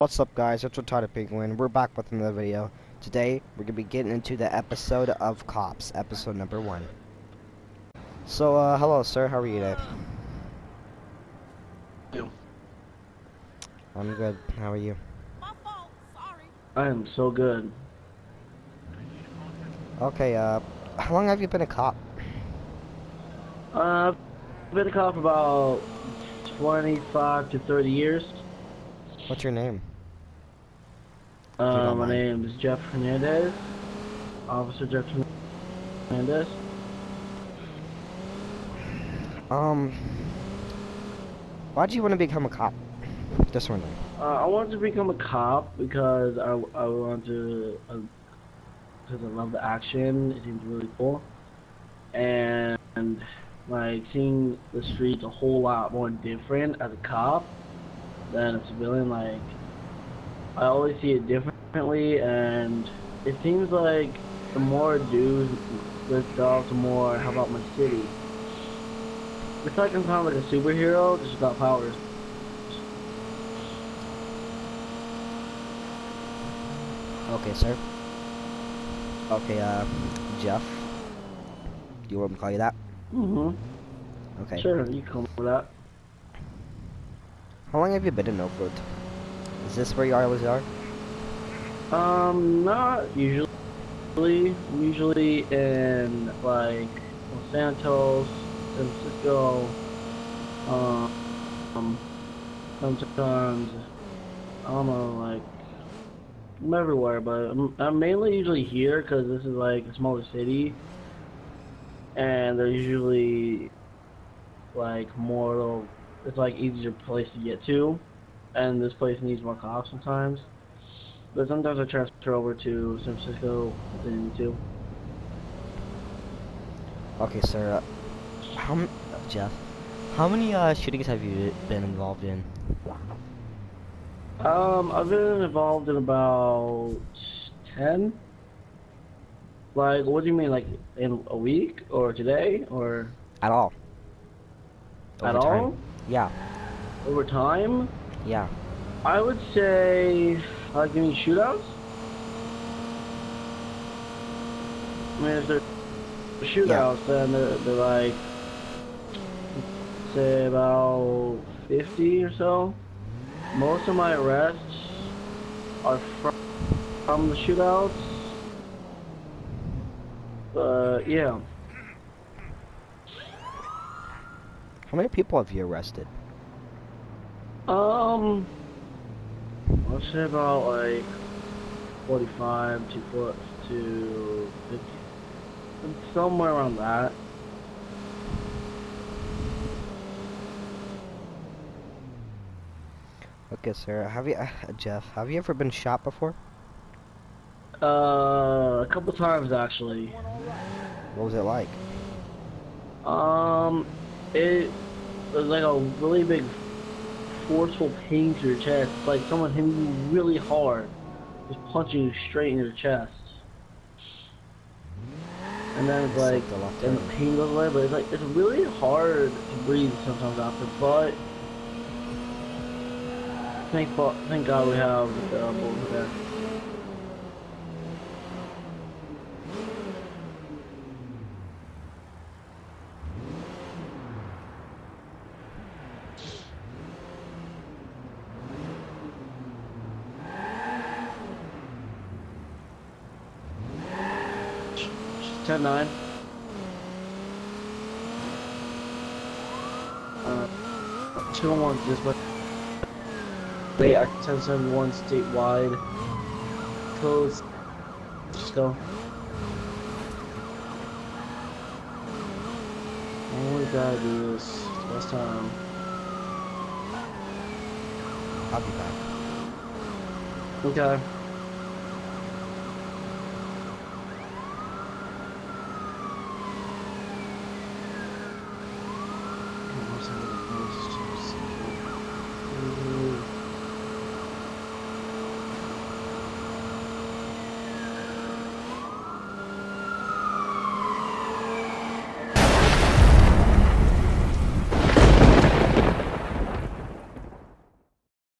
What's up guys, it's Retarded Penguin. We're back with another video. Today, we're gonna be getting into the episode of Cops, episode number one. So, uh, hello sir, how are you today? You. I'm good, how are you? My fault. Sorry. I am so good. Okay, uh, how long have you been a cop? Uh, I've been a cop for about 25 to 30 years. What's your name? Uh, my name is Jeff Hernandez. Officer Jeff Hernandez. Um, why do you want to become a cop? Just wondering. Uh, I wanted to become a cop because I, I wanted to, uh, because I love the action. It seems really cool. And, like, seeing the streets a whole lot more different as a cop than a civilian, like, I always see it differently, and it seems like the more do this job, the more I help out my city. It's like I'm kind of like a superhero, just without powers. Okay, sir. Okay, uh, Jeff. Do you want me to call you that? Mm-hmm. Okay. Sure, you can come with that. How long have you been in Oakwood? Is this where you always are? Um, not usually. Usually in like Los Santos, San Francisco. Um, um, sometimes I don't know, like I'm everywhere, but I'm, I'm mainly usually here because this is like a smaller city, and they're usually like more. It's like easier place to get to, and this place needs more cops sometimes. But sometimes I transfer over to San Francisco if I need to. Okay, sir. Uh, how m- Jeff? How many uh, shootings have you been involved in? Um, I've been involved in about ten. Like, what do you mean, like in a week or today or At all? at Over time? all? Yeah, Over time? Yeah. I would say, uh, like, any shootouts? I mean, if they're shootouts, then they're, they're like, say about 50 or so. Most of my arrests are from, from the shootouts. But, yeah. How many people have you arrested? Um, let's say about like 45 to foot to 50, somewhere around that. Okay, sir. Have you, uh, Jeff? Have you ever been shot before? Uh, a couple times actually. What was it like? Um, it was like a really big, forceful pain to your chest. It's like someone hitting you really hard, just punching you straight in your chest. And then it's like, the and the pain goes away, but it's like, it's really hard to breathe sometimes after, but thank, thank God we have uh, both there. Ten nine. Uh, two one one just but wait, ten seventy one statewide. Codes. Just go. We gotta do this last time. I'll be back. Okay.